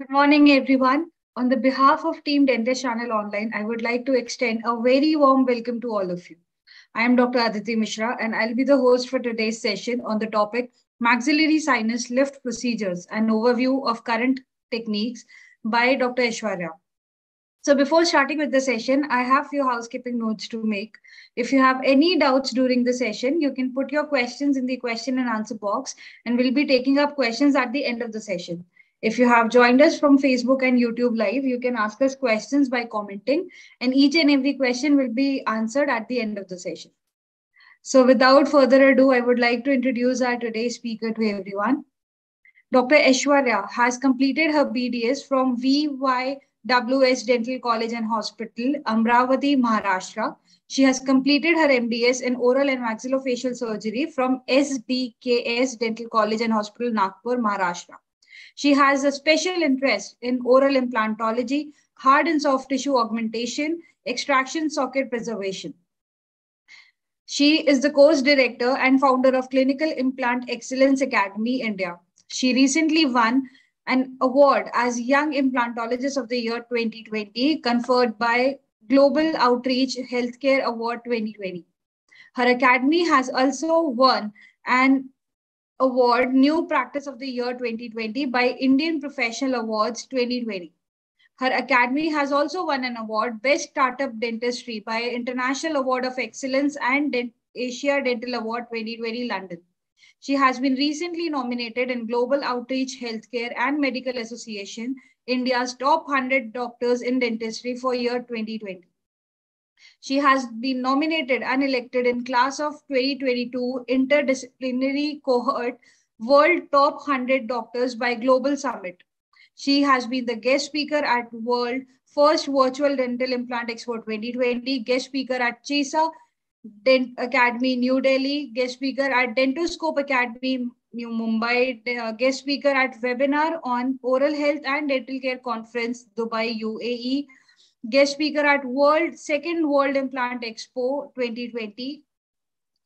Good morning, everyone. On the behalf of Team Dentist Channel Online, I would like to extend a very warm welcome to all of you. I am Dr. Aditi Mishra, and I'll be the host for today's session on the topic maxillary sinus lift procedures an overview of current techniques by Dr. Aishwarya. So before starting with the session, I have few housekeeping notes to make. If you have any doubts during the session, you can put your questions in the question and answer box, and we'll be taking up questions at the end of the session. If you have joined us from Facebook and YouTube Live, you can ask us questions by commenting, and each and every question will be answered at the end of the session. So without further ado, I would like to introduce our today's speaker to everyone. Dr. Aishwarya has completed her BDS from VYWS Dental College and Hospital, Amravati, Maharashtra. She has completed her MDS in oral and maxillofacial surgery from SDKS Dental College and Hospital, Nagpur, Maharashtra. She has a special interest in oral implantology, hard and soft tissue augmentation, extraction socket preservation. She is the course director and founder of Clinical Implant Excellence Academy, India. She recently won an award as Young Implantologist of the Year 2020, conferred by Global Outreach Healthcare Award 2020. Her academy has also won an award New Practice of the Year 2020 by Indian Professional Awards 2020. Her academy has also won an award Best Startup Dentistry by International Award of Excellence and Dent Asia Dental Award 2020 London. She has been recently nominated in Global Outreach Healthcare and Medical Association, India's top 100 doctors in dentistry for year 2020. She has been nominated and elected in class of 2022 interdisciplinary cohort World Top 100 Doctors by Global Summit. She has been the guest speaker at World First Virtual Dental Implant Expo 2020, guest speaker at CHESA Dent Academy, New Delhi, guest speaker at Dentoscope Academy, New Mumbai, uh, guest speaker at webinar on oral health and dental care conference, Dubai, UAE, guest speaker at World Second World Implant Expo 2020,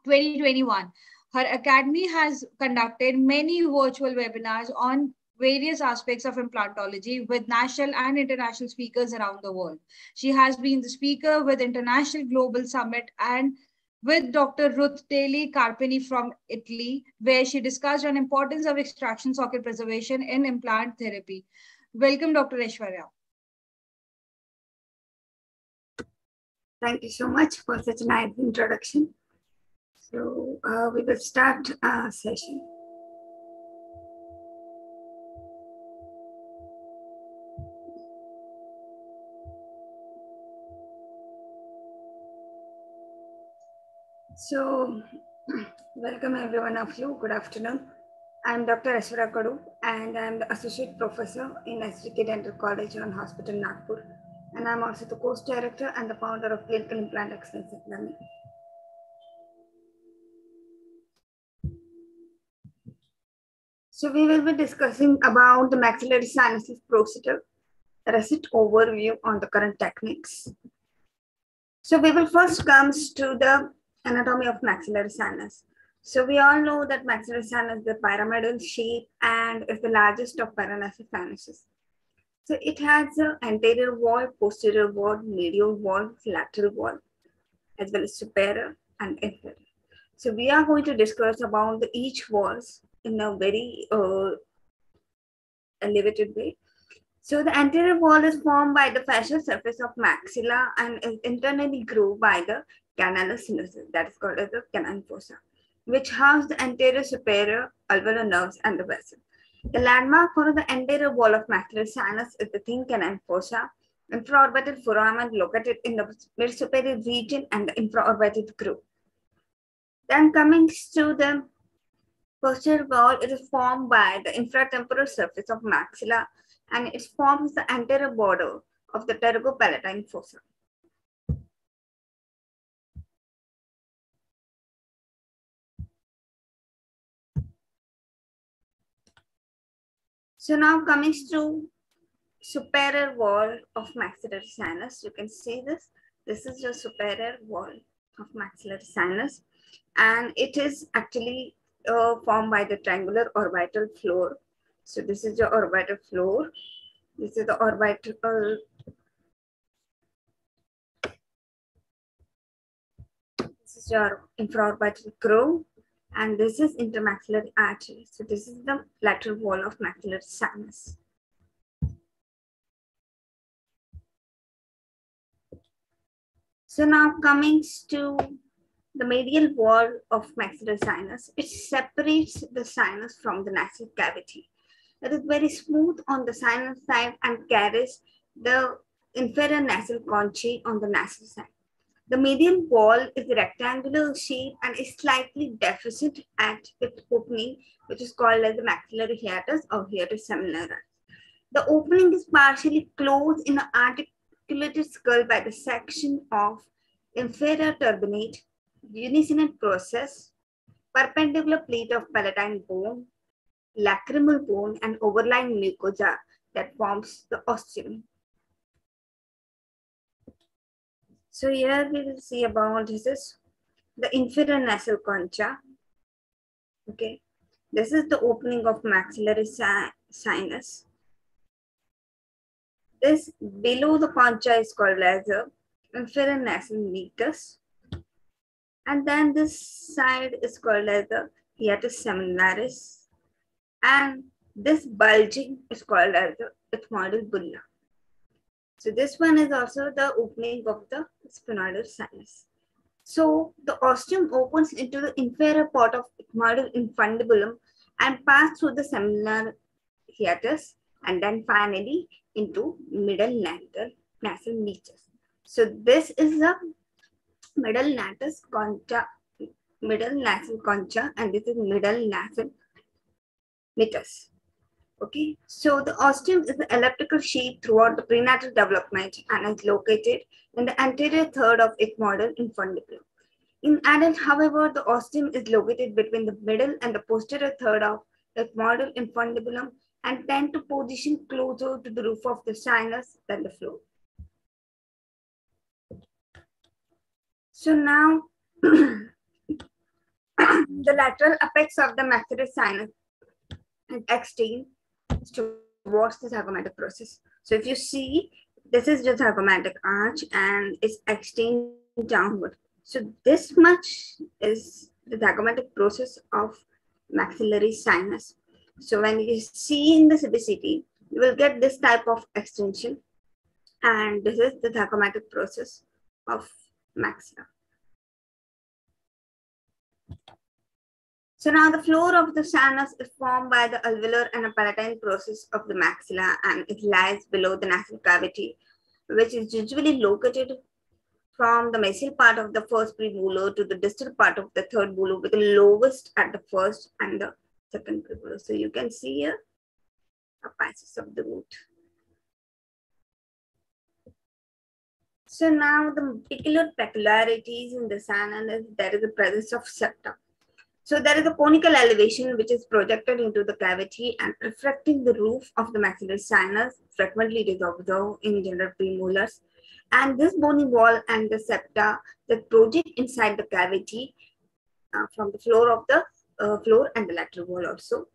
2021. Her academy has conducted many virtual webinars on various aspects of implantology with national and international speakers around the world. She has been the speaker with International Global Summit and with Dr. Ruth Daly Carpini from Italy, where she discussed on importance of extraction socket preservation in implant therapy. Welcome, Dr. Aishwarya. Thank you so much for such a nice introduction. So uh, we will start our session. So welcome every one of you. Good afternoon. I'm Dr. Aishwarya Kadu and I'm the Associate Professor in SDK Dental College and Hospital, Nagpur and I'm also the course director and the founder of Clinical Implant Excellence Academy. So we will be discussing about the maxillary sinus procedure, a recent overview on the current techniques. So we will first comes to the anatomy of maxillary sinus. So we all know that maxillary sinus is the pyramidal shape and is the largest of paranasal sinuses. So it has an anterior wall, posterior wall, medial wall, lateral wall, as well as superior and inferior. So we are going to discuss about the each walls in a very uh, elevated way. So the anterior wall is formed by the fascial surface of maxilla and is internally grooved by the canalis sinuosus, that is called as the canine fossa, which house the anterior superior alveolar nerves and the vessel. The landmark for the anterior wall of maxillary sinus is the thin canine fossa, infraorbital foramen located in the mid-superior region and the infraorbital groove. Then coming to the posterior wall, it is formed by the infratemporal surface of maxilla and it forms the anterior border of the pterygopalatine fossa. So now coming to superior wall of maxillary sinus, you can see this. This is your superior wall of maxillary sinus and it is actually uh, formed by the triangular orbital floor. So this is your orbital floor This is the orbital. This is your infraorbital crow, and this is intermaxillary artery. So this is the lateral wall of maxillary sinus. So now coming to the medial wall of maxillary sinus, it separates the sinus from the nasal cavity. It is very smooth on the sinus side and carries the inferior nasal conchae on the nasal side. The medial wall is rectangular shape and is slightly deficient at its opening, which is called as the maxillary hiatus or hiatus semilunaris. The opening is partially closed in an articulated skull by the section of inferior turbinate, uncinate process, perpendicular plate of palatine bone, lacrimal bone, and overlying mucosa that forms the ostium. So here we will see about this is the inferior nasal concha. Okay, this is the opening of maxillary si sinus. This below the concha is called as the inferior nasal meatus. And then this side is called as the hiatus semilunaris. And this bulging is called as the ethmoidal bulla. So this one is also the opening of the sphenoidal sinus. So the ostium opens into the inferior part of ethmoidal infundibulum and pass through the semilunar hiatus and then finally into middle nasal, nasal meatus. So this is the middle nasal concha, middle nasal concha, and this is middle nasal meatus. Okay, so the ostium is an elliptical shape throughout the prenatal development and is located in the anterior third of ethmoidal infundibulum. In adult, however, the ostium is located between the middle and the posterior third of ethmoidal infundibulum and tend to position closer to the roof of the sinus than the floor. So now the lateral apex of the maxillary sinus is extends towards the zygomatic process. So if you see, this is the zygomatic arch and it's extending downward. So this much is the zygomatic process of maxillary sinus. So when you see in the CBCT, you will get this type of extension. And this is the zygomatic process of maxilla. So now the floor of the sinus is formed by the alveolar and palatine process of the maxilla and it lies below the nasal cavity, which is usually located from the mesial part of the first premolar to the distal part of the third molar with the lowest at the first and the second premolar. So you can see here apices of the root. So now the particular peculiarities in the sinus is there is the presence of septum. So there is a conical elevation which is projected into the cavity and reflecting the roof of the maxillary sinus. Frequently it is observed in general premolars. And this bony wall and the septa that project inside the cavity uh, from the floor of the uh, floor and the lateral wall also.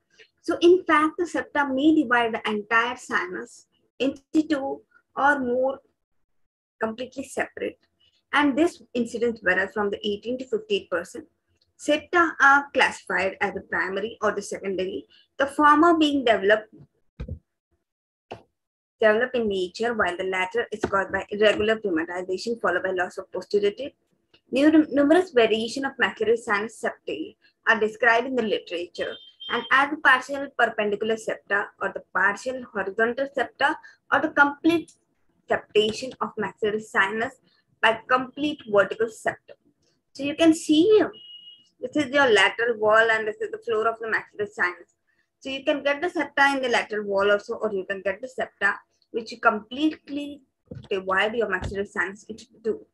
So in fact, the septa may divide the entire sinus into two or more completely separate. And this incidence varies from the 18 to 58 percent. Septa are classified as the primary or the secondary, the former being developed develop in nature while the latter is caused by irregular pneumatization followed by loss of posterity. Numerous variations of maxillary sinus septae are described in the literature and as the partial perpendicular septa or the partial horizontal septa or the complete septation of maxillary sinus by complete vertical septum. So you can see this is your lateral wall and this is the floor of the maxillary sinus. So you can get the septa in the lateral wall also or you can get the septa which completely divide your maxillary sinus into two.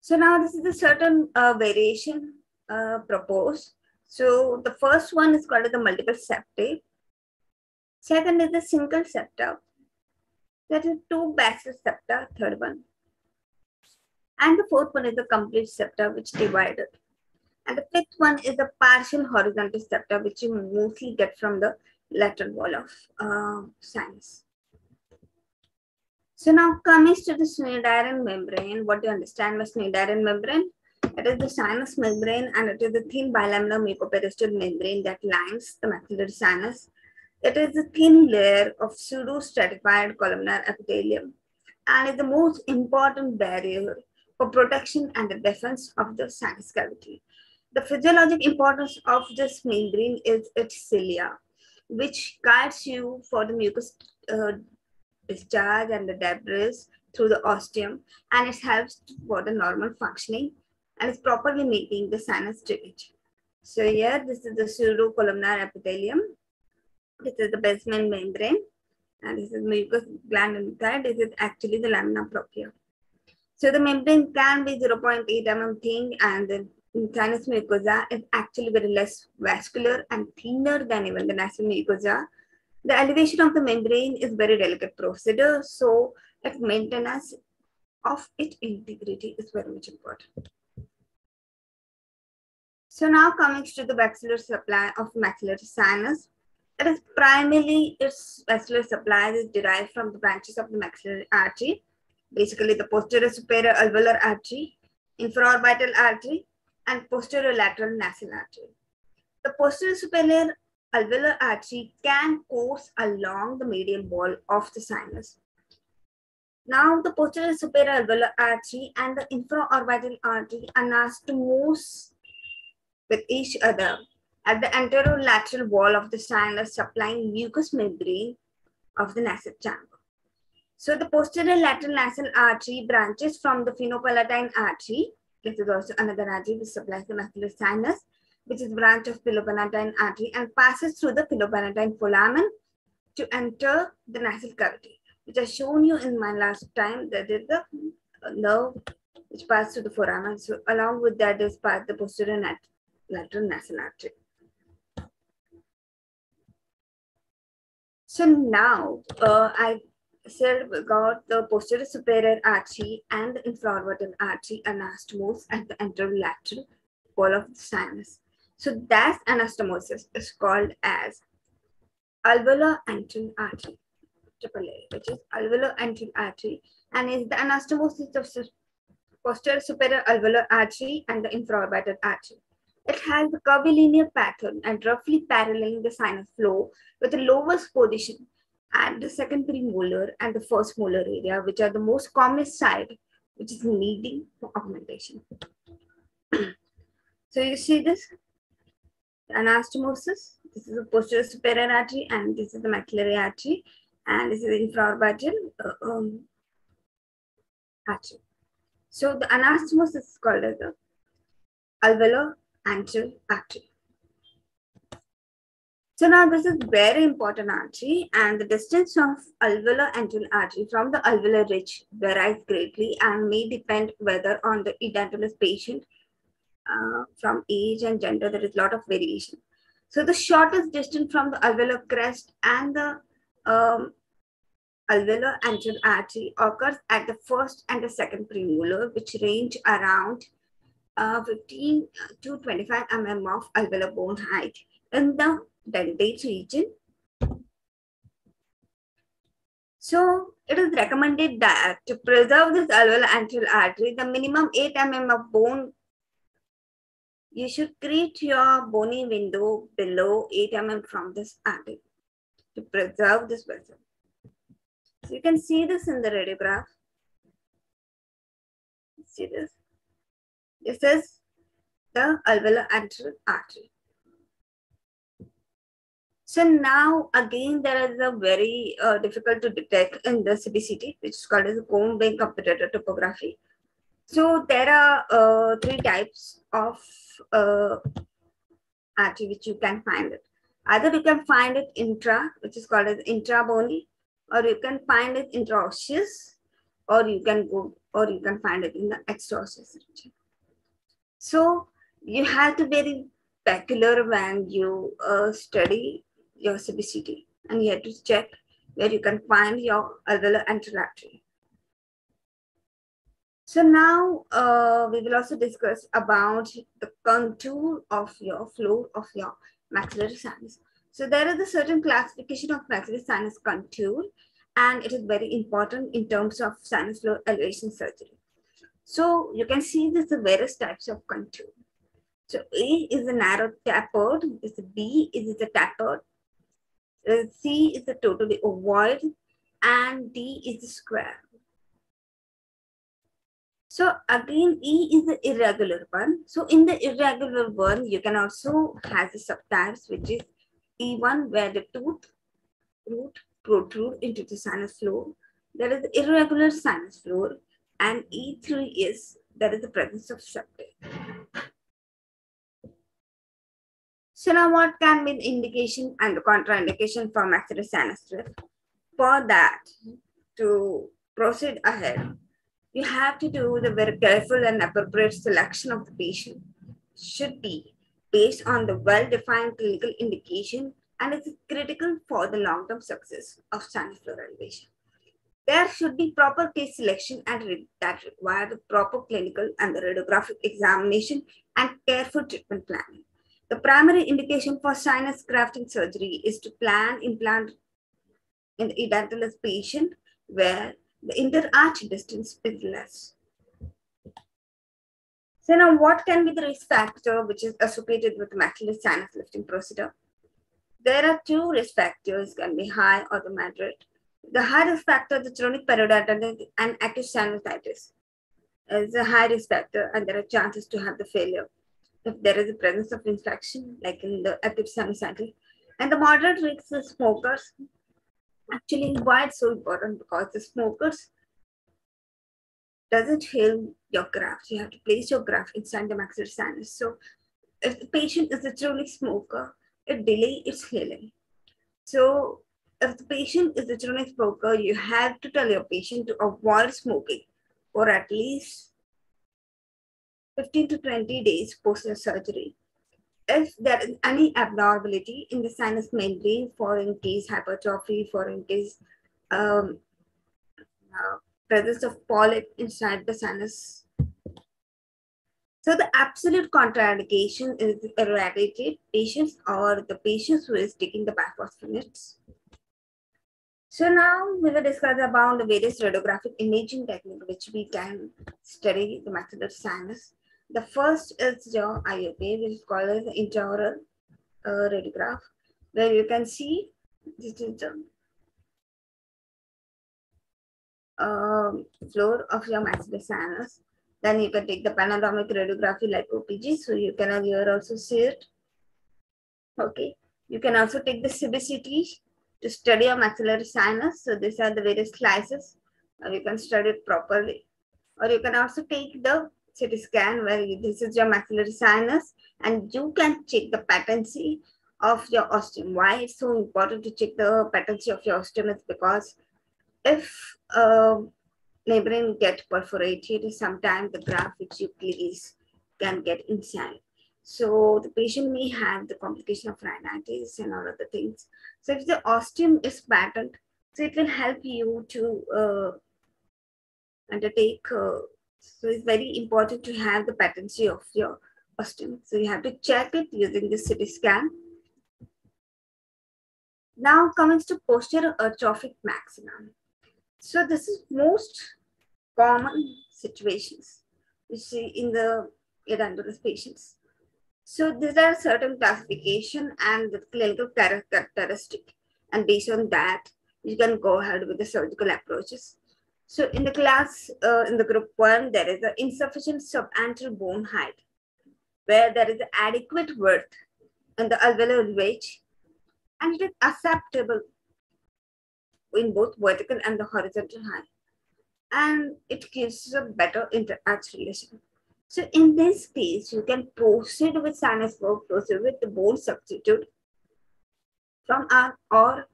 So now this is a certain uh, variation uh, proposed. So the first one is called the multiple septae. Second is the single septa. That is two basal septa, third one. And the fourth one is the complete septa, which divided. And the fifth one is the partial horizontal septa, which you mostly get from the lateral wall of uh, sinus. So now coming to the Schneiderian membrane, what do you understand by Schneiderian membrane? It is the sinus membrane and it is the thin bilaminar mucoperiosteal membrane that lines the maxillary sinus. It is a thin layer of pseudo-stratified columnar epithelium and is the most important barrier for protection and the defense of the sinus cavity. The physiologic importance of this membrane is its cilia, which guides you for the mucus uh, discharge and the debris through the ostium and it helps for the normal functioning and is properly meeting the sinus drainage. So here, this is the pseudocolumnar epithelium. This is the basement membrane and this is mucus gland inside. This is actually the lamina propria. So the membrane can be 0.8 mm thin and the sinus mucosa is actually very less vascular and thinner than even the nasal mucosa. The elevation of the membrane is very delicate procedure, so its maintenance of its integrity is very much important. So now coming to the vascular supply of maxillary sinus, it is primarily its vascular supply is derived from the branches of the maxillary artery, basically the posterior superior alveolar artery, infraorbital artery, and posterior lateral nasal artery. The posterior superior alveolar artery can course along the medial wall of the sinus. Now, the posterior superior alveolar artery and the infraorbital artery are anastomose with each other at the anterolateral wall of the sinus supplying mucous membrane of the nasal chamber. So the posterior lateral nasal artery branches from the sphenopalatine artery. This is also another artery which supplies the maxillary sinus which is branch of pilopalatine artery and passes through the pilopalatine foramen to enter the nasal cavity, which I shown you in my last time that is the nerve which passes through the foramen. So along with that is part the posterior lateral nasal artery. So now uh, I said got the posterior superior artery and the infraorbital artery anastomose at the anterolateral wall of the sinus. So that anastomosis is called as alveolar antral artery, AAA, which is alveolar antral artery, and is the anastomosis of posterior superior alveolar artery and the infraorbital artery. It has a curvilinear pattern and roughly paralleling the sinus flow with the lowest position at the second premolar and the first molar area, which are the most common side, which is needing for augmentation. so you see this? anastomosis. This is the posterior superior artery and this is the maxillary artery and this is the infraorbital uh, um, artery. So the anastomosis is called as the alveolar antral artery. So now this is very important artery and the distance of alveolar antral artery from the alveolar ridge varies greatly and may depend whether on the edentulous patient uh, from age and gender, there is a lot of variation. So the shortest distance from the alveolar crest and the um, alveolar antral artery occurs at the first and the second premolar, which range around uh, 15 to 25 mm of alveolar bone height in the dentate region. So it is recommended that to preserve this alveolar antral artery, the minimum 8 mm of bone you should create your bony window below 8 mm from this artery to preserve this vessel. So you can see this in the radiograph. See this? This is the alveolar antral artery. So now again, there is a very uh, difficult to detect in the CBCT, which is called as cone beam computed tomography. So there are uh, three types of uh, artery which you can find it. Either you can find it intra, which is called as intra-bony, or you can find it intraosseous, or you can go, or you can find it in the extraosseous region. So you have to be very peculiar when you uh, study your CBCT, and you have to check where you can find your alveolar antral artery. So now uh, we will also discuss about the contour of your floor of your maxillary sinus. So there is a certain classification of maxillary sinus contour, and it is very important in terms of sinus floor elevation surgery. So you can see this the various types of contour. So A is a narrow tapered, B is a tapered, Uh, C is a totally ovoid, and D is the square. So again, E is the irregular one. So in the irregular one, you can also have the subtypes, which is E1, where the tooth root protrude into the sinus floor. There is the irregular sinus floor. And E3 is, that is the presence of septum. So now what can be the indication and the contraindication for maxillary lift? For that, to proceed ahead, you have to do the very careful and appropriate selection of the patient should be based on the well-defined clinical indication and it's critical for the long-term success of sinus floor elevation. There should be proper case selection and re that require the proper clinical and the radiographic examination and careful treatment planning. The primary indication for sinus grafting surgery is to plan implant in the edentulous patient where the interarch distance is less. So now what can be the risk factor which is associated with maxillary sinus lifting procedure? There are two risk factors can be high or the moderate. The high risk factor, the chronic periodontitis and acute sinusitis is a high risk factor and there are chances to have the failure if there is a presence of infection like in the acute sinusitis. And the moderate risk is smokers. Actually, why it's so important? Because the smokers doesn't heal your graft. You have to place your graft inside the maxillary sinus. So if the patient is a truly smoker, it delay its healing. So if the patient is a chronic smoker, you have to tell your patient to avoid smoking for at least 15 to 20 days post surgery. If there is any abnormality in the sinus membrane, for in case hypertrophy, for in case um, uh, presence of polyp inside the sinus so the absolute contraindication is irradiated patients or the patients who is taking the bisphosphonates. So now we will discuss about the various radiographic imaging technique which we can study the maxillary sinus. The first is your IOP, which is called the intraoral uh, radiograph, where you can see this is the uh, floor of your maxillary sinus. Then you can take the panoramic radiography like OPG. So you can here also see it. Okay. You can also take the CBCT to study your maxillary sinus. So these are the various slices. Or you can study it properly. Or you can also take the CT scan where this is your maxillary sinus and you can check the patency of your ostium. Why it's so important to check the patency of your ostium is because if uh, membrane get perforated, sometimes the graft which you place can get inside. So the patient may have the complication of rhinitis and all other things. So if the ostium is patent, so it will help you to uh, undertake. Uh, so it's very important to have the patency of your ostium. So you have to check it using the CT scan. Now coming to posterior atrophic maxilla. So this is most common situations you see in the edentulous patients. So these are certain classification and the clinical characteristic. And based on that, you can go ahead with the surgical approaches. So in the class, uh, in the group one, there is an insufficient subantral bone height, where there is adequate width in the alveolar ridge, and it is acceptable in both vertical and the horizontal height and it gives a better interarch relation. So in this case, you can proceed with sinus work, proceed with the bone substitute from arm, or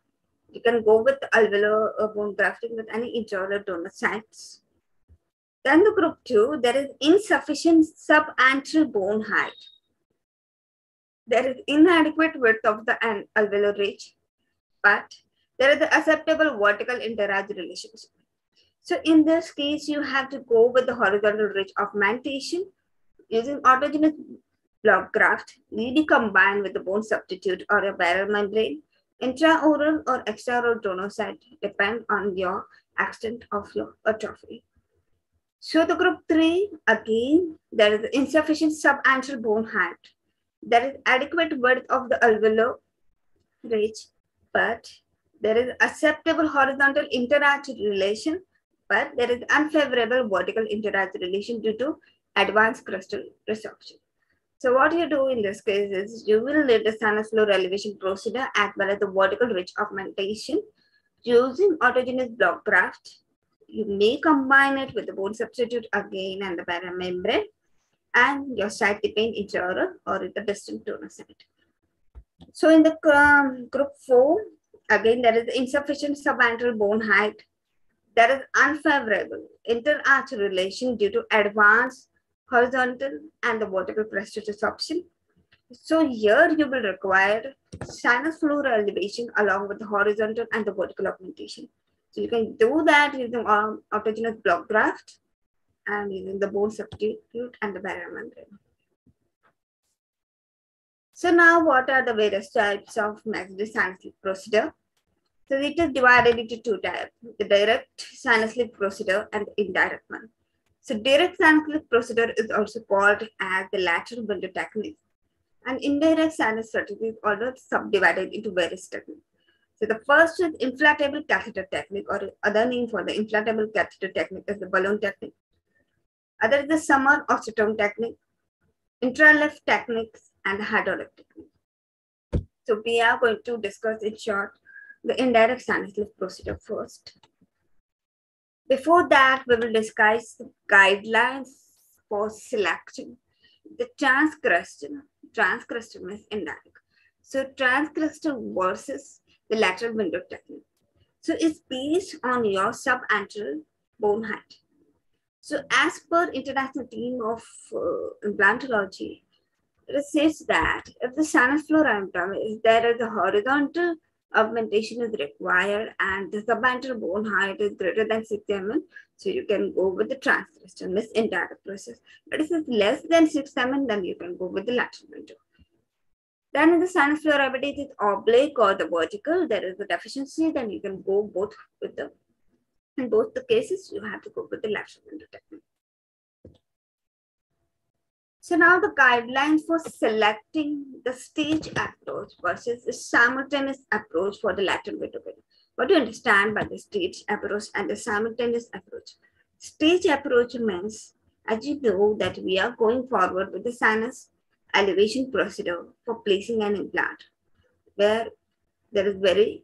you can go with alveolar uh, bone grafting with any intraoral donor sites. Then the group two, there is insufficient subantral bone height. There is inadequate width of the alveolar ridge, but there is the acceptable vertical interarch relationship. So in this case, you have to go with the horizontal ridge augmentation using autogenous block graft be combined with the bone substitute or a barrier membrane. Intraoral or extraoral donor site depend on your extent of your atrophy. So the group three, again, there is insufficient subantral bone height. There is adequate width of the alveolar ridge, but there is acceptable horizontal interarch relation, but there is unfavorable vertical interarch relation due to advanced crestal resorption. So what you do in this case is you will need the sinus floor elevation procedure as well as the vertical ridge augmentation using autogenous block graft. You may combine it with the bone substitute again and the paramembrane and your site depend intraoral or in the distant donor site. So in the um, group four, again, there is insufficient subantral bone height. There is unfavorable interarch relation due to advanced horizontal and the vertical resorption. So here you will require sinus floor elevation along with the horizontal and the vertical augmentation. So you can do that using um, autogenous block graft and using the bone substitute and the barrier membrane. So now what are the various types of maxillary sinus lift procedure? So it is divided into two types, the direct sinus lift procedure and the indirect one. So direct sinus lift procedure is also called as the lateral window technique. And indirect sinus strategy is also subdivided into various techniques. So the first is inflatable catheter technique or other name for the inflatable catheter technique is the balloon technique. Other is the summer osteotome technique, intralift techniques, and the hydraulic technique. So we are going to discuss in short the indirect sinus lift procedure first. Before that, we will discuss the guidelines for selecting the transcrestal. Is indirect. So transcrestal versus the lateral window technique. So it's based on your subantral bone height. So as per international team of uh, implantology, it says that if the sinus floor is there there is a horizontal augmentation is required and the subantral bone height is greater than 6 mm, so you can go with the transcrestal miss indirect process. But if it's less than 6 mm, then you can go with the lateral window. Then if the sinus floor is oblique or the vertical, there is a deficiency, then you can go both with the, in both the cases, you have to go with the lateral window technique. So now the guidelines for selecting the stage approach versus the simultaneous approach for the lateral vertebra. What do you understand by the stage approach and the simultaneous approach? Stage approach means, as you know, that we are going forward with the sinus elevation procedure for placing an implant, where there is very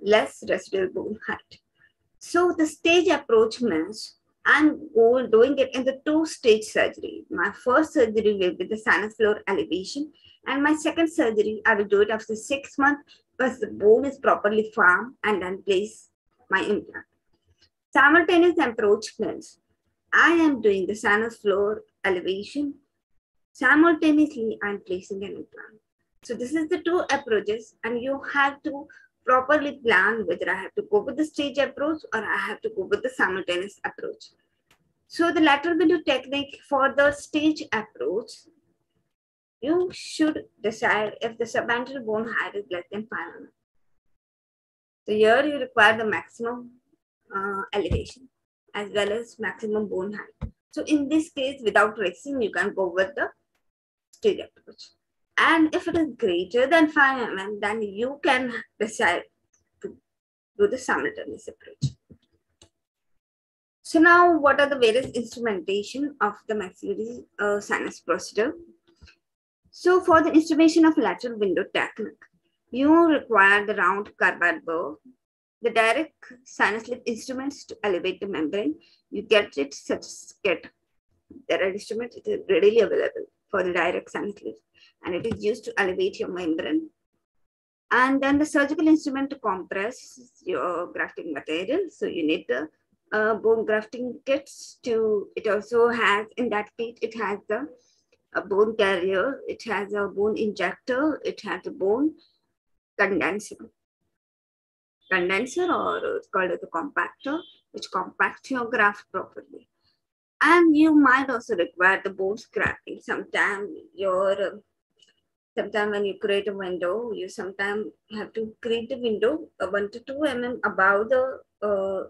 less residual bone height. So the stage approach means I'm doing it in the two-stage surgery. My first surgery will be the sinus floor elevation, and my second surgery, I will do it after six months because the bone is properly formed and then place my implant. Simultaneous approach means I am doing the sinus floor elevation. Simultaneously, I'm placing an implant. So this is the two approaches, and you have to properly plan whether I have to go with the stage approach or I have to go with the simultaneous approach. So the lateral window technique for the stage approach, you should decide if the subantral bone height is less than 5 mm. So here you require the maximum uh, elevation as well as maximum bone height. So in this case, without raising, you can go with the stage approach. And if it is greater than 5 mm, then you can decide to do the simultaneous approach. So now what are the various instrumentation of the maxillary uh, sinus procedure? So for the instrumentation of lateral window technique, you require the round carbide burr, the direct sinus lift instruments to elevate the membrane. You get it such kit. There are instruments readily available for the direct sinus lift and it is used to elevate your membrane. And then the surgical instrument to compress your grafting material. So you need the uh, bone grafting kits to, it also has, in that kit, it has the a bone carrier, it has a bone injector, it has a bone condenser. Condenser or it's called as a compactor, which compacts your graft properly. And you might also require the bone scraping. Sometimes your Sometimes when you create a window, you sometimes have to create the window uh, 1 to 2 mm above the uh,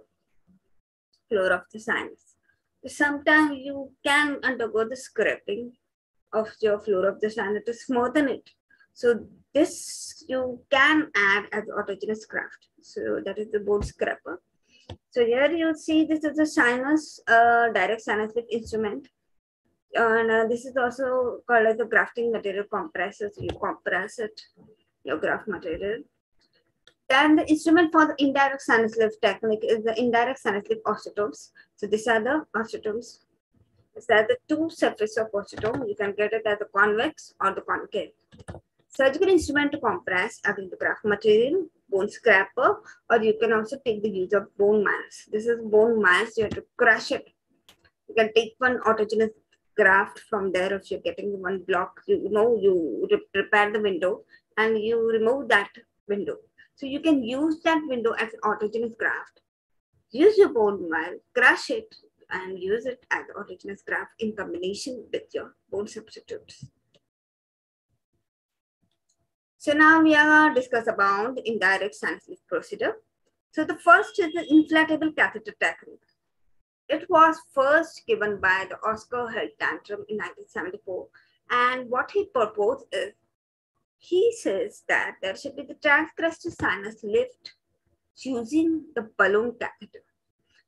floor of the sinus. Sometimes you can undergo the scraping of your floor of the sinus to smoothen it. So this you can add as autogenous graft. So that is the bone scraper. So here you see this is the sinus, uh, direct sinus lift instrument and uh, this is also called as the grafting material compressor. So you compress it, your graft material. And the instrument for the indirect sinus lift technique is the indirect sinus lift osteotomes. So these are the osteotomes. These are the two surfaces of osteotome. You can get it as the convex or the concave. Surgical instrument to compress again the graft material, bone scraper, or you can also take the use of bone mass. This is bone mass, you have to crush it. You can take one autogenous graft from there if you're getting one block you know you repair the window and you remove that window. So you can use that window as an autogenous graft. Use your bone marrow crush it and use it as autogenous graft in combination with your bone substitutes. So now we are discuss about indirect sinus procedure. So the first is the inflatable catheter technique it was first given by the Oscar Hilt Tatum in 1974. And what he proposed is, he says that there should be the transcrestal sinus lift using the balloon catheter.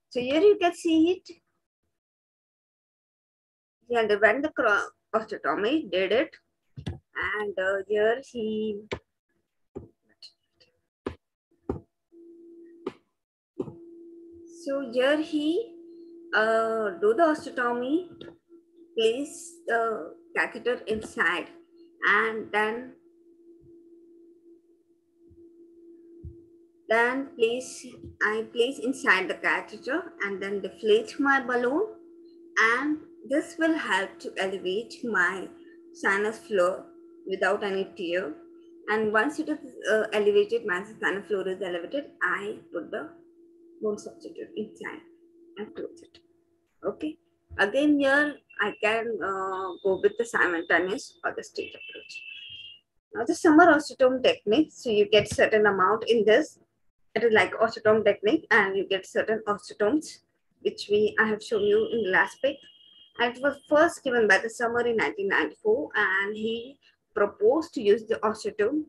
So here you can see it. He underwent the osteotomy, did it. And uh, here he so here he uh, do the osteotomy, place the catheter inside and then then place I place inside the catheter and then deflate my balloon and this will help to elevate my sinus floor without any tear. And once it is uh, elevated my sinus floor is elevated I put the bone substitute inside and close it Okay. Again, here I can uh, go with the simultaneous or the stage approach. Now the summer osteotome technique, so you get certain amount in this. It is like osteotome technique and you get certain osteotomes, which we I have shown you in the last pic. And it was first given by the Summer in 1994 and he proposed to use the osteotome,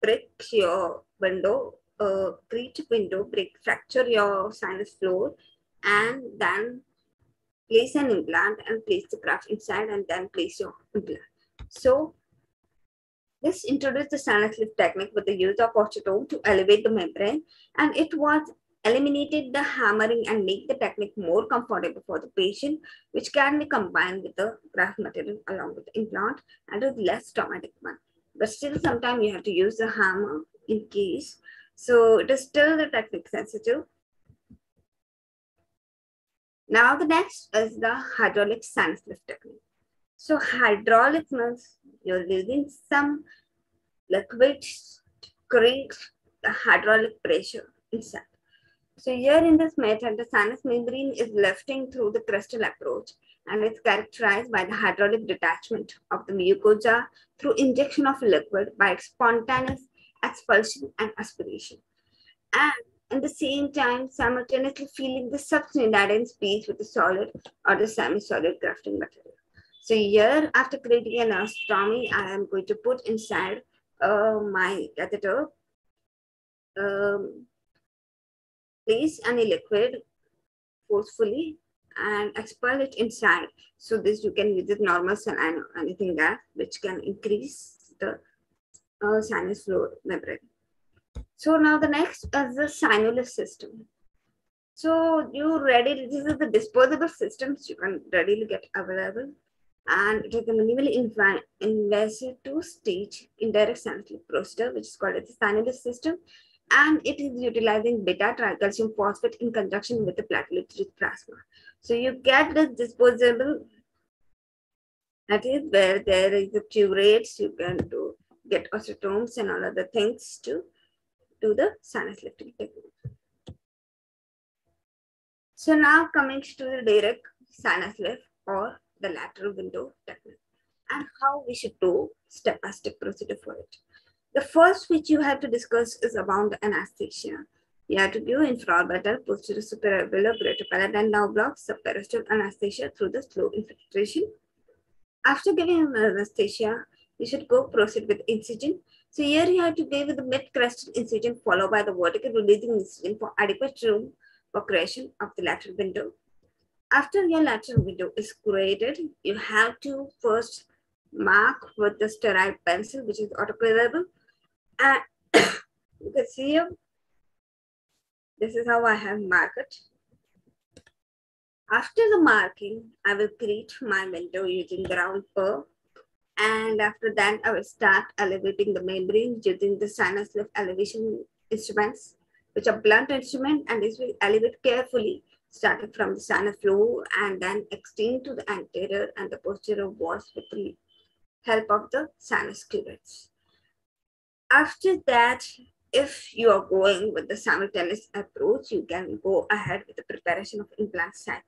break your window, uh, create window, break, fracture your sinus floor and then place an implant and place the graft inside and then place your implant. So this introduced the sinus lift technique with the use of osteotome to elevate the membrane and it was eliminated the hammering and make the technique more comfortable for the patient, which can be combined with the graft material along with the implant and is less traumatic one. But still sometimes you have to use the hammer in case. So it is still the technique sensitive now the next is the hydraulic sinus lift technique. So hydraulic means you're using some liquid to create the hydraulic pressure inside. So here in this method, the sinus membrane is lifting through the crestal approach and it's characterized by the hydraulic detachment of the mucosa through injection of liquid by spontaneous expulsion and aspiration. And at the same time simultaneously filling the substance space with the solid or the semi-solid grafting material. So here, after creating an ostomy, I am going to put inside uh, my catheter, um, place any liquid forcefully and expel it inside. So this you can use it normal saline or anything else which can increase the uh, sinus floor membrane. So now the next is the sinus system. So you ready, this is the disposable systems you can readily get available. And it is a minimally invasive two-stage indirect sinus procedure, which is called the sinus system. And it is utilizing beta tricalcium phosphate in conjunction with the platelet-rich plasma. So you get the disposable, that is where there is the curettes, you can do get osteotomes and all other things too to the sinus lifting technique. So now coming to the direct sinus lift or the lateral window technique and how we should do step-by-step procedure for it. The first which you have to discuss is about the anesthesia. You have to give infraorbital, posterior superior greater palatine nerve block, subperiosteal anesthesia through the slow infiltration. After giving anesthesia, you should go proceed with incision. So here you have to give the mid-crestal incision followed by the vertical releasing incision for adequate room for creation of the lateral window. After your lateral window is created, you have to first mark with the sterile pencil, which is autoclavable. And you can see here, this is how I have marked it. After the marking, I will create my window using ground per. And after that, I will start elevating the membrane using the sinus lift elevation instruments, which are blunt instrument and this will elevate carefully, starting from the sinus floor and then extend to the anterior and the posterior walls with the help of the sinus curettes. After that, if you are going with the simultaneous approach, you can go ahead with the preparation of implant site.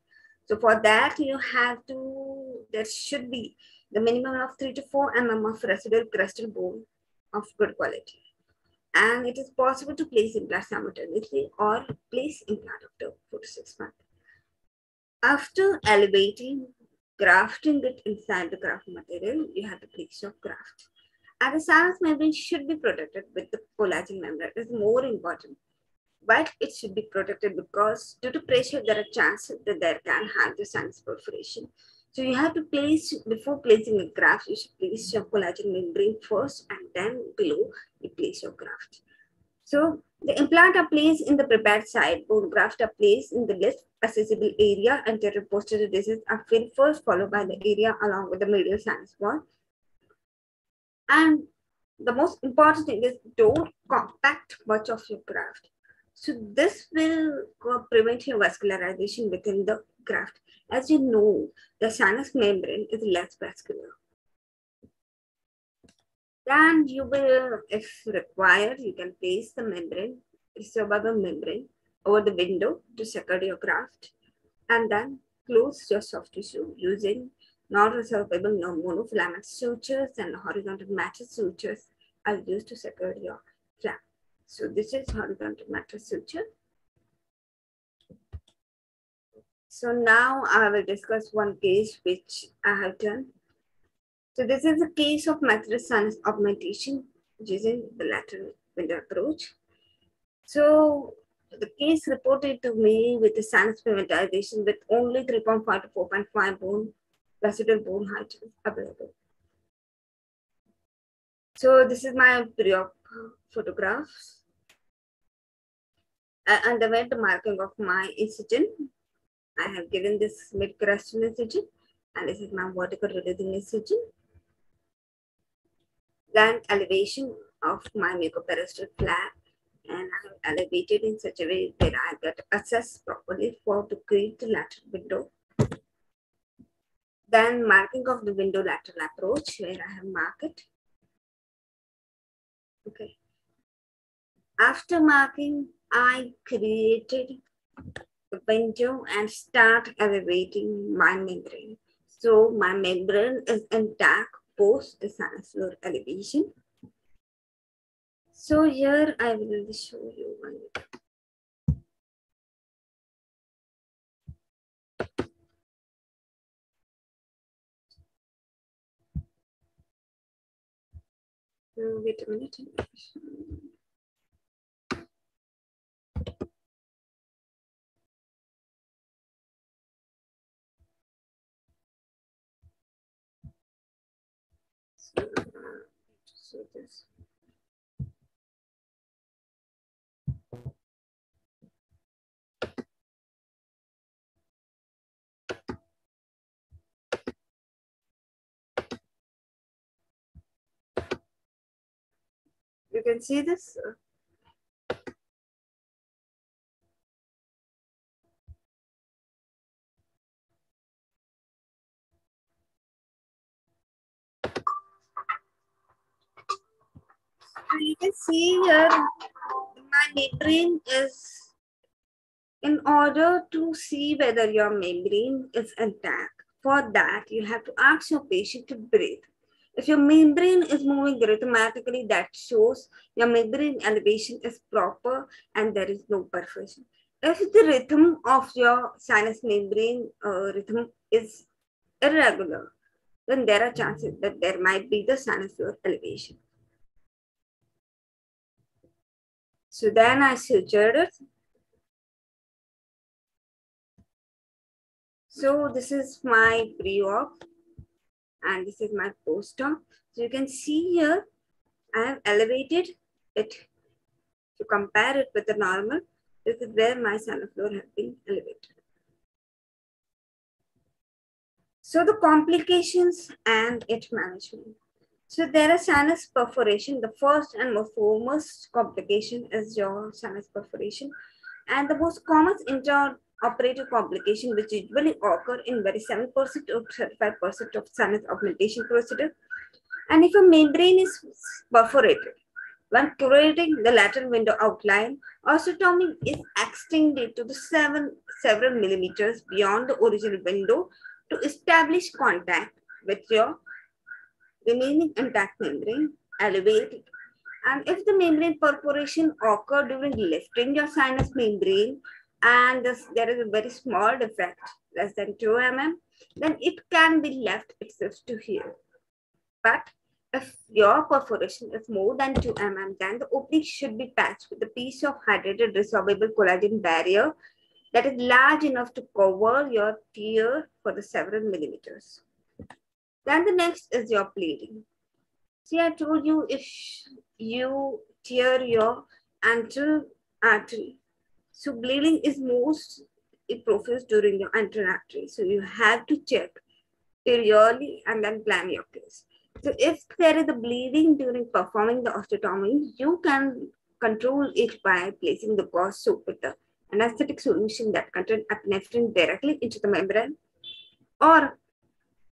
So for that, you have to, there should be the minimum of three to four mm of residual crestal bone of good quality. And it is possible to place implant simultaneously or place implant after four to six months. After elevating grafting it inside the graft material, you have to place your graft. And the sinus membrane should be protected with the collagen membrane. It is more important. But it should be protected because due to pressure, there are chances that there can have the sinus perforation. So you have to place, before placing a graft, you should place your collagen membrane first and then below you place your graft. So the implant are placed in the prepared side, bone graft are placed in the least accessible area, anterior posterior discs are filled first, followed by the area along with the medial sinus wall. And the most important thing is don't compact much of your graft. So this will uh, prevent your vascularization within the graft. As you know, the sinus membrane is less vascular. Then you will, if required, you can place the membrane, suburban membrane over the window to secure your graft and then close your soft tissue using non-resorbable monofilament sutures and horizontal mattress sutures are used to secure your flap. So this is horizontal mattress suture. So now I will discuss one case which I have done. So this is a case of mattress sinus augmentation using the lateral window approach. So the case reported to me with the sinus pneumatization with only 3.5 to 4.5 bone residual bone height available. So this is my pre-op photographs. I underwent the marking of my incision. I have given this mid-crestal incision and this is my vertical releasing incision. Then elevation of my mucoperiosteal flap and I have elevated in such a way that I get access properly for to create the lateral window then marking of the window lateral approach where I have marked. Okay. After marking, I created the window and start elevating my membrane. So my membrane is intact post the sinus floor elevation. So here I will show you one. Uh, wait a minute. You can see this. You can see here my membrane is In order to see whether your membrane is intact, for that you have to ask your patient to breathe. If your membrane is moving rhythmatically, that shows your membrane elevation is proper and there is no perforation. If the rhythm of your sinus membrane uh, rhythm is irregular, then there are chances that there might be the sinus elevation. So then I sutured it. So this is my pre-op and this is my post-op. So you can see here, I have elevated it to compare it with the normal. This is where my sinus floor has been elevated. So the complications and its management. So there is sinus perforation. The first and most foremost complication is your sinus perforation. And the most common intraoperative complication which usually occur in 27% or 35% of sinus augmentation procedure. And if a membrane is perforated, when curating the lateral window outline, osteotomy is extended to the seven, several millimeters beyond the original window to establish contact with your remaining intact membrane, elevate it. And if the membrane perforation occur during lifting your sinus membrane and this, there is a very small defect, less than 2 mm, then it can be left itself to heal. But if your perforation is more than 2 mm, then the opening should be patched with a piece of hydrated resorbable collagen barrier that is large enough to cover your tear for the several millimeters. Then the next is your bleeding. See, I told you if you tear your antral artery, so bleeding is most profuse during your antral artery. So you have to check periodically and then plan your case. So if there is a bleeding during performing the osteotomy, you can control it by placing the gauze soap with the anesthetic solution that contains epinephrine directly into the membrane. Or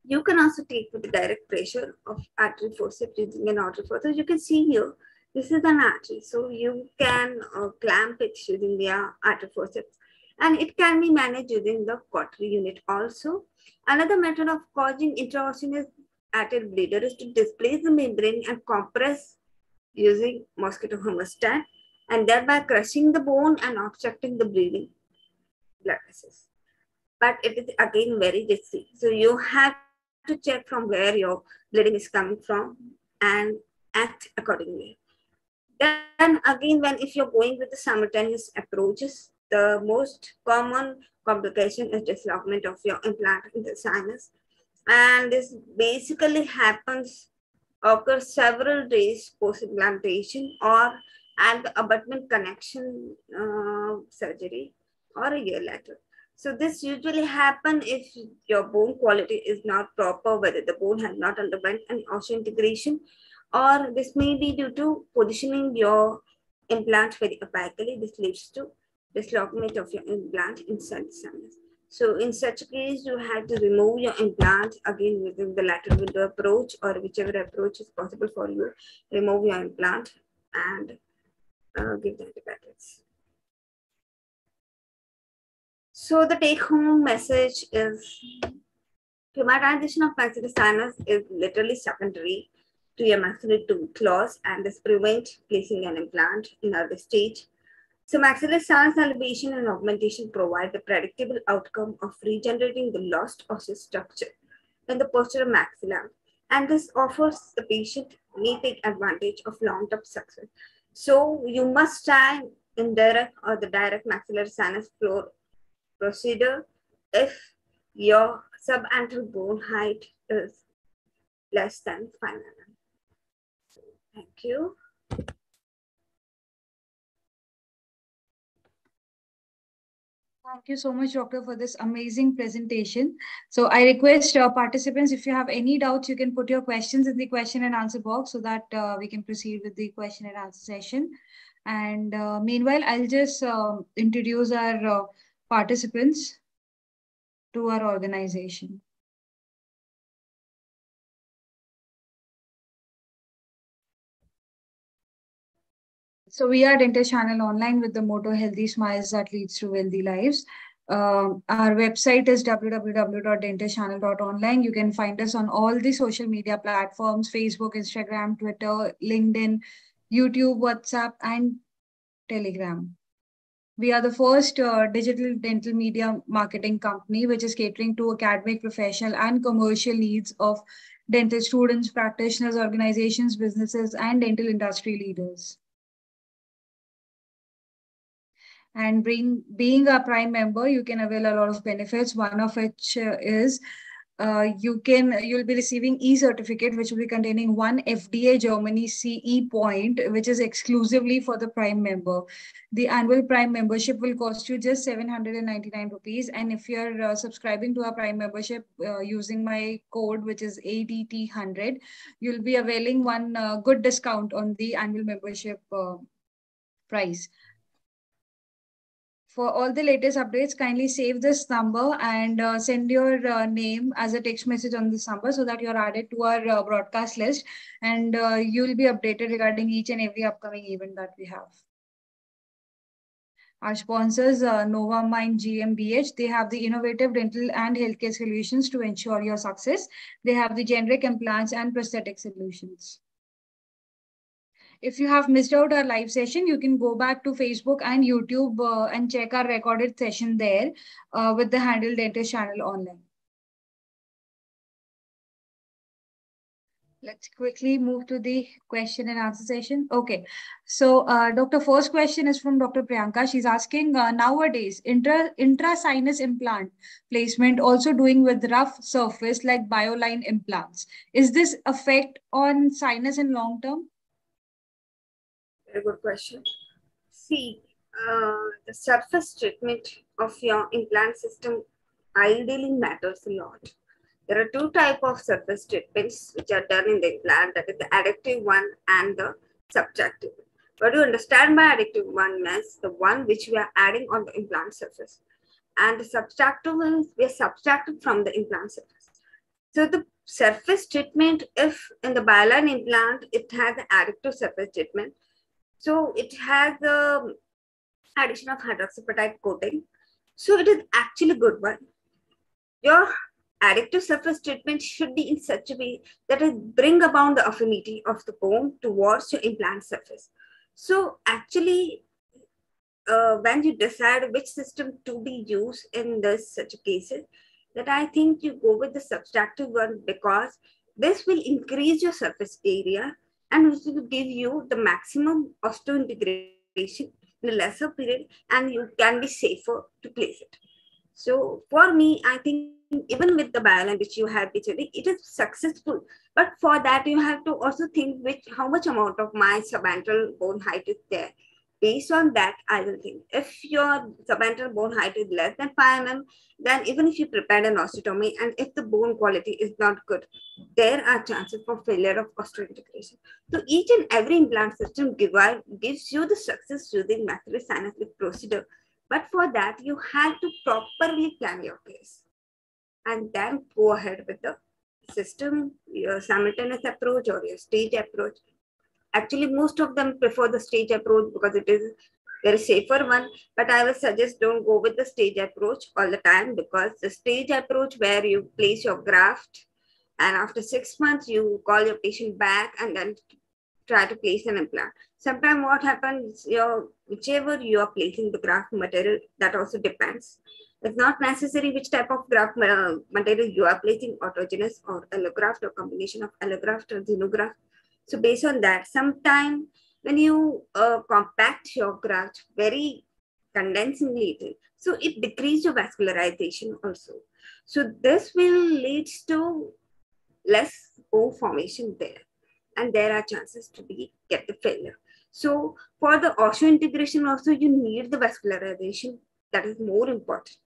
you can also take with the direct pressure of artery forceps using an artery forceps. You can see here, this is an artery. So you can uh, clamp it using the artery forceps. And it can be managed using the cautery unit also. Another method of causing intraosseous arterial bleeder is to displace the membrane and compress using mosquito hemostat and thereby crushing the bone and obstructing the bleeding blood vessels. But it is again very risky. So you have to check from where your bleeding is coming from and act accordingly. Then again, when if you're going with the simultaneous approaches, the most common complication is dislodgement of your implant in the sinus. And this basically happens, occurs several days post-implantation or at the abutment connection uh, surgery or a year later. So this usually happen if your bone quality is not proper, whether the bone has not underwent an osseointegration, or this may be due to positioning your implant very apically. This leads to dislocament of your implant inside the sinus. So in such case, you have to remove your implant again using the lateral window approach or whichever approach is possible for you. Remove your implant and uh, give the antibiotics. So the take home message is pneumatization of maxillary sinus is literally secondary to your maxillary tooth loss and this prevents placing an implant in early stage. So maxillary sinus elevation and augmentation provide the predictable outcome of regenerating the lost osseous structure in the posterior maxilla. And this offers the patient may take advantage of long-term success. So you must try indirect or the direct maxillary sinus floor procedure if your subantral bone height is less than 5 mm. Thank you. Thank you so much, Doctor, for this amazing presentation. So I request uh, participants, if you have any doubts, you can put your questions in the question and answer box so that uh, we can proceed with the question and answer session. And uh, meanwhile, I'll just uh, introduce our uh, participants to our organization. So we are Dentist Channel Online with the motto Healthy Smiles that leads to wealthy lives. Um, our website is www.dentistchannel.online. You can find us on all the social media platforms, Facebook, Instagram, Twitter, LinkedIn, YouTube, WhatsApp, and Telegram. We are the first uh, digital dental media marketing company, which is catering to academic, professional, and commercial needs of dental students, practitioners, organizations, businesses, and dental industry leaders. And being being a prime member you can avail a lot of benefits. One of which uh, is uh, you can you'll be receiving e-certificate which will be containing one fda germany ce point which is exclusively for the prime member. The annual prime membership will cost you just 799 rupees. And if you're uh, subscribing to our prime membership uh, using my code which is adt100 you'll be availing one uh, good discount on the annual membership uh, price for all the latest updates, kindly save this number and uh, send your uh, name as a text message on this number so that you're added to our uh, broadcast list and uh, you'll be updated regarding each and every upcoming event that we have. Our sponsors, uh, Nova Mind GmbH, they have the innovative dental and healthcare solutions to ensure your success. They have the generic implants and prosthetic solutions. If you have missed out our live session, you can go back to Facebook and YouTube uh, and check our recorded session there uh, with the handle Dentist Channel Online. Let's quickly move to the question and answer session. Okay, so uh, Dr. First question is from Dr. Priyanka. She's asking uh, nowadays intra intrasinus implant placement also doing with rough surface like bioline implants. Is this effect on sinus in long term? Very good question. See, uh, the surface treatment of your implant system ideally matters a lot. There are two type of surface treatments which are done in the implant, that is the additive one and the subtractive. What you understand by additive one means the one which we are adding on the implant surface. And the subtractive one we are subtracting from the implant surface. So the surface treatment, if in the bioline implant, it has additive surface treatment, so it has the addition of hydroxyapatite coating. So it is actually good one. Your additive surface treatment should be in such a way that it bring about the affinity of the bone towards your implant surface. So actually, uh, when you decide which system to be used in this such cases, that I think you go with the subtractive one because this will increase your surface area and which will give you the maximum osseointegration in a lesser period and you can be safer to place it. So for me, I think even with the which you have actually, it is successful. But for that, you have to also think which how much amount of my subantral bone height is there based on that, I will think if your subantral bone height is less than 5 mm, then even if you prepared an osteotomy and if the bone quality is not good, there are chances for failure of osseointegration. So each and every implant system give, gives you the success using sinus lift procedure. But for that, you have to properly plan your case and then go ahead with the system, your simultaneous approach or your stage approach actually most of them prefer the stage approach because it is very safer one. But i would suggest don't go with the stage approach all the time because the stage approach where you place your graft and after six months you call your patient back and then try to place an implant. Sometimes what happens your whichever you are placing the graft material that also depends. It's not necessary which type of graft uh, material you are placing autogenous or allograft or combination of allograft or xenograft so based on that, sometime when you uh, compact your graft very condensingly, so it decreases your vascularization also. So this will lead to less bone formation there. And there are chances to be get the failure. So for the osseointegration also, you need the vascularization. That is more important.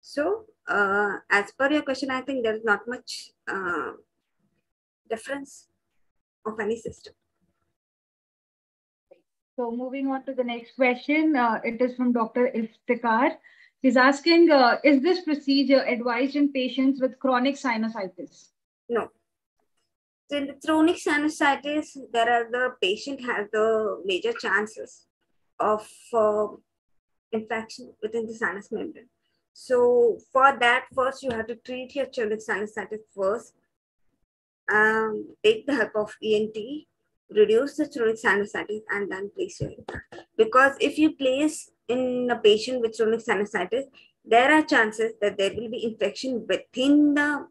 So uh, as per your question, I think there is not much uh, difference of any system. So moving on to the next question, uh, it is from Dr. Iftikhar. He's asking, uh, is this procedure advised in patients with chronic sinusitis? No. So in the chronic sinusitis, there are the patient has the major chances of uh, infection within the sinus membrane. So for that, first you have to treat your chronic sinusitis first. Um, take the help of ENT, reduce the chronic sinusitis, and then place your implant. Because if you place in a patient with chronic sinusitis, there are chances that there will be infection within the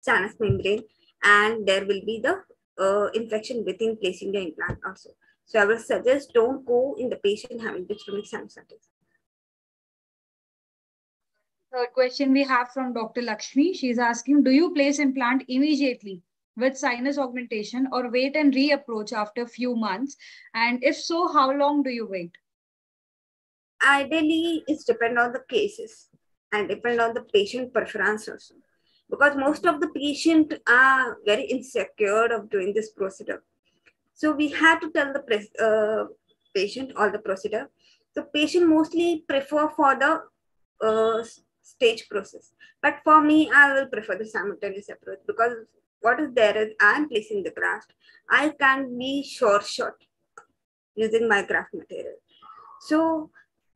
sinus membrane and there will be the uh, infection within placing the implant also. So I will suggest don't go in the patient having the chronic sinusitis. Third question we have from Dr. Lakshmi. She's asking, do you place implant immediately with sinus augmentation or wait and reapproach after a few months? And if so, how long do you wait? Ideally, it's depend on the cases and depend on the patient preference also because most of the patient are very insecure of doing this procedure. So we have to tell the uh, patient all the procedure. The patient mostly prefer for the uh, stage process. But for me, I will prefer the simultaneous approach because what is there is I'm placing the graft. I can be short shot using my graft material. So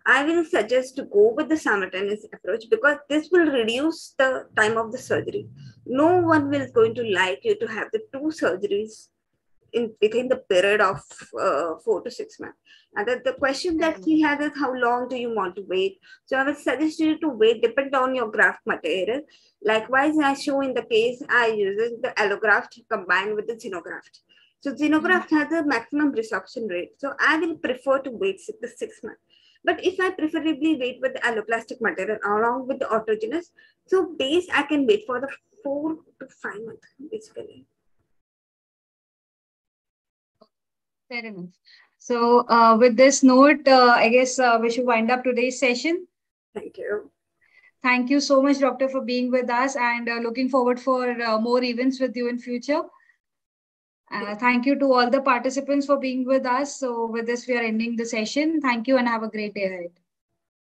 I will suggest to go with the simultaneous approach because this will reduce the time of the surgery. No one will going to like you to have the two surgeries in within the period of uh, four to six months. And the, the question that he has is how long do you want to wait? So I will suggest you to wait, depend on your graft material. Likewise, I show in the case I use the allograft combined with the xenograft. So xenograft mm-hmm. has a maximum resorption rate. So I will prefer to wait six, the six months. But if I preferably wait with the alloplastic material along with the autogenous, so base I can wait for the four to five months basically. Fair enough. So uh, with this note, uh, I guess uh, we should wind up today's session. Thank you. Thank you so much, Doctor, for being with us and uh, looking forward for uh, more events with you in future. Uh, thank you to all the participants for being with us. So with this, we are ending the session. Thank you and have a great day ahead.